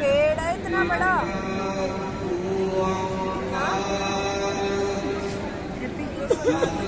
पेड़ है इतना बड़ा। मैं